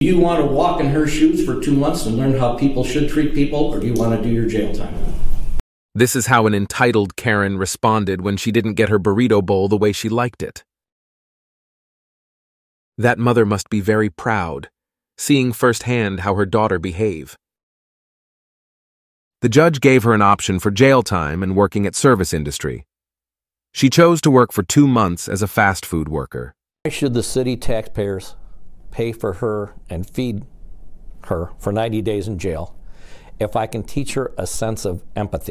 Do you want to walk in her shoes for two months and learn how people should treat people, or do you want to do your jail time? This is how an entitled Karen responded when she didn't get her burrito bowl the way she liked it. That mother must be very proud, seeing firsthand how her daughter behave. The judge gave her an option for jail time and working at service industry. She chose to work for two months as a fast food worker. Why should the city taxpayers pay for her and feed her for 90 days in jail if I can teach her a sense of empathy?